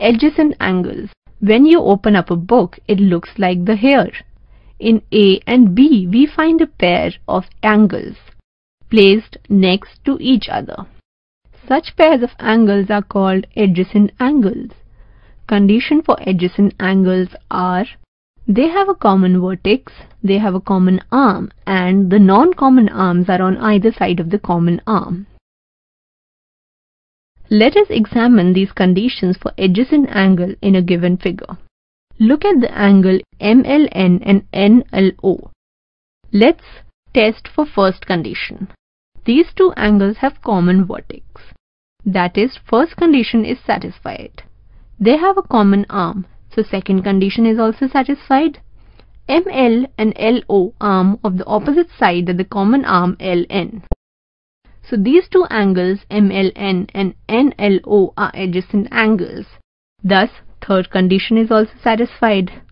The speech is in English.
adjacent angles. When you open up a book, it looks like the hair. In A and B, we find a pair of angles placed next to each other. Such pairs of angles are called adjacent angles. Condition for adjacent angles are they have a common vertex, they have a common arm and the non-common arms are on either side of the common arm. Let us examine these conditions for adjacent angle in a given figure. Look at the angle MLN and NLO. Let's test for first condition. These two angles have common vertex. That is, first condition is satisfied. They have a common arm, so second condition is also satisfied. ML and LO arm of the opposite side at the common arm LN. So these two angles MLN and NLO are adjacent angles. Thus, third condition is also satisfied.